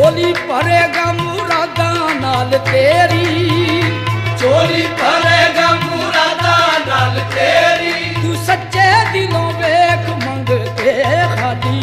ਝੋਲੀ ਭਰੇਗਾ ਮੁਰਾਦਾਂ ਨਾਲ ਤੇਰੀ। ਝੋਲੀ ਭਰੇਗਾ ਮੁਰਾਦਾਂ ਨਾਲ ਤੇਰੀ। ਤੂੰ ਸੱਚੇ ਦਿਲੋਂ ਵੇਖ ਮੰਗਦੇ ਖਾਲੀ